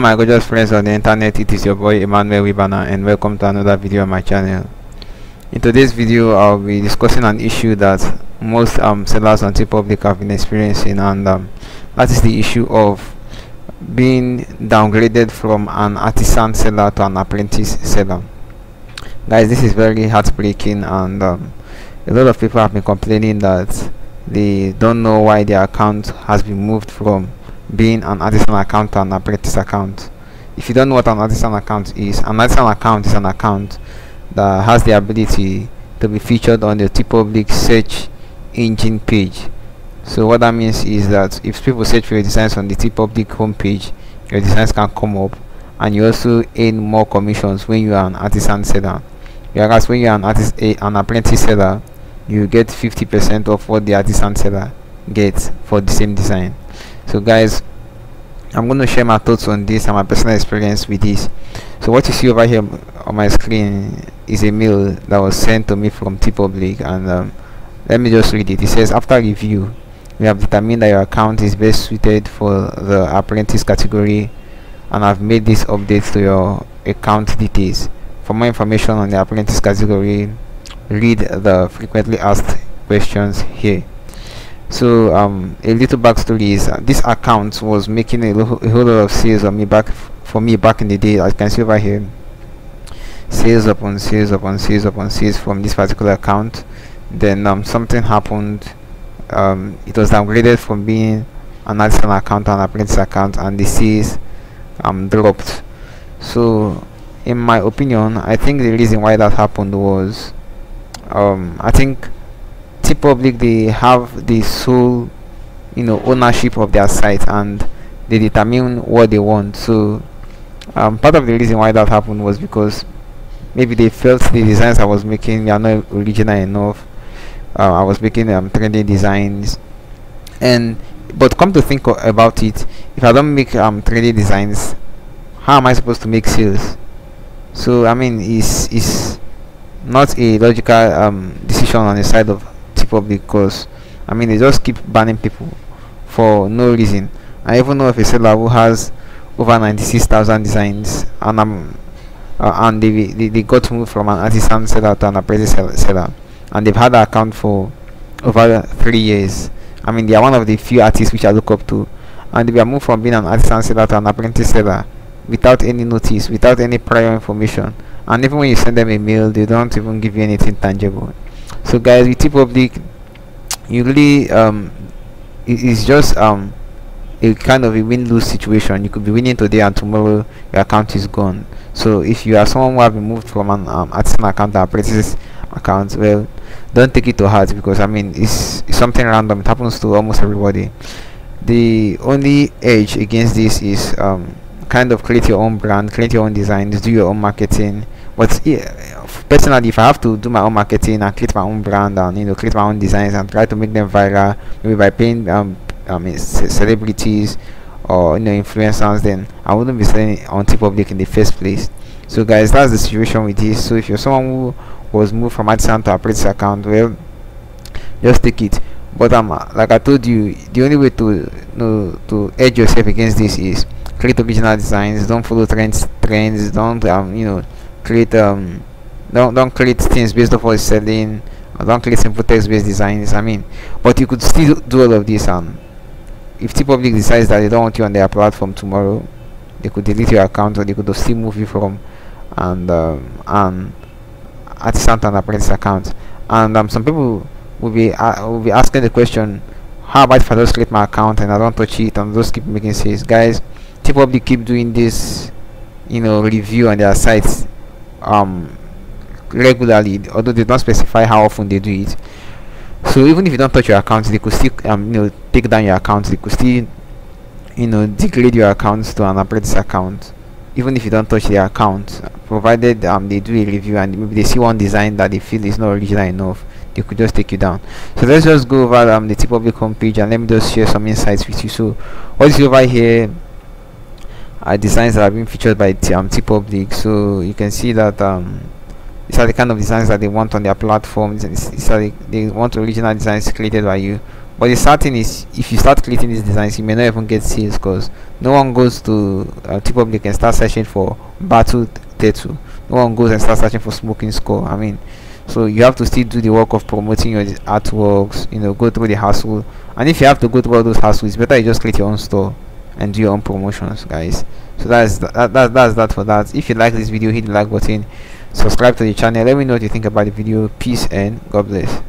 my gorgeous friends on the internet. It is your boy Emmanuel Nwibana and welcome to another video on my channel. In today's video I'll be discussing an issue that most um, sellers on TeePublic have been experiencing and um, that is the issue of being downgraded from an artisan seller to an apprentice seller. Guys this is very heartbreaking and um, a lot of people have been complaining that they don't know why their account has been moved from being an artisan account to an apprentice account. If you don't know what an artisan account is an artisan account is an account that has the ability to be featured on the TeePublic search engine page. So what that means is that if people search for your designs on the TeePublic homepage your designs can come up and you also earn more commissions when you are an artisan seller. Whereas when you are an artist a, eh, an apprentice seller you get 50% of what the artisan seller gets for the same design. So guys i'm going to share my thoughts on this and my personal experience with this. So what you see over here on my screen is a mail that was sent to me from TeePublic and um, let me just read it. It says after review we have determined that your account is best suited for the apprentice category and i've made this update to your account details. For more information on the apprentice category read the frequently asked questions here so um a little backstory is uh, this account was making a, a, whole lot of sales on me back for me back in the day. As you can see over here sales upon sales upon sales upon sales from this particular account. Then um something happened. Um it was downgraded from being an artisan account an apprentice account and the sales um dropped. So in my opinion i think the reason why that happened was um i think TeePublic they have the sole you know ownership of their site and they determine what they want. So um, part of the reason why that happened was because maybe they felt the designs I was making are not original enough. Uh, I was making um, trendy designs. And but come to think about it if I don't make um, trendy designs how am I supposed to make sales? So I mean it's, it's not a logical um, decision on the side of because I mean they just keep banning people for no reason. I even know of a seller who has over 96,000 designs and um, uh, and they, they, they got moved from an artisan seller to an apprentice seller and they've had the account for over three years. I mean they are one of the few artists which I look up to and they were moved from being an artisan seller to an apprentice seller without any notice, without any prior information. And even when you send them a mail, they don't even give you anything tangible so guys with TeePublic you really um it is just um a kind of a win-lose situation. You could be winning today and tomorrow your account is gone. So if you are someone who have been moved from an um, artisan account to apprentice account well don't take it to heart because i mean it's, it's something random. It happens to almost everybody. The only edge against this is um kind of create your own brand create your own designs do your own marketing. But yeah, personally if i have to do my own marketing and create my own brand and you know create my own designs and try to make them viral maybe by paying um I mean, celebrities or you know influencers then i wouldn't be selling on TeePublic in the first place. So guys that's the situation with this. So if you're someone who was moved from artisan to a apprentice account well just take it. But um like i told you the only way to you know to edge yourself against this is create original designs. Don't follow trends trends. Don't um you know create um don't don't create things based off what selling or don't create simple text based designs i mean. But you could still do all of this and if TeePublic decides that they don't want you on their platform tomorrow they could delete your account or they could still move you from and um, and artisan and apprentice account. And um, some people will be uh, will be asking the question how about if I just create my account and I don't touch it and just keep making sales? Guys TeePublic keep doing this you know review on their sites um regularly although they don't specify how often they do it. So even if you don't touch your account they could still um you know take down your account. They could still you know degrade your account to an apprentice account. Even if you don't touch their account provided um they do a review and maybe they see one design that they feel is not original enough they could just take you down. So let's just go over um the TeePublic homepage and let me just share some insights with you. So what see over here are designs that are being featured by T um, TeePublic so you can see that um these are the kind of designs that they want on their platform these are the, they want original designs created by you. But the sad thing is if you start creating these designs you may not even get sales because no one goes to uh, TeePublic and start searching for battle tattoo no one goes and start searching for smoking skull i mean. So you have to still do the work of promoting your artworks you know go through the hassle. And if you have to go through all those hassles it's better you just create your own store and do your own promotions guys. So that's that, that that's that for that. If you like this video hit the like button subscribe to the channel. Let me know what you think about the video. Peace and god bless